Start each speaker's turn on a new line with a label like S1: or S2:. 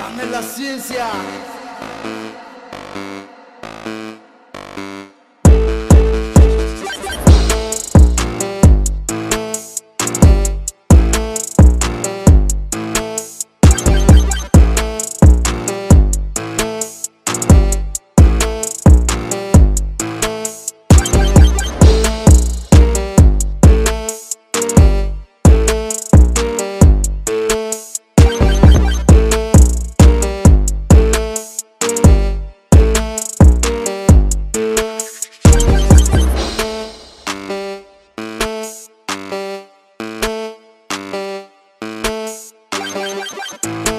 S1: Amén la ciencia. Bye.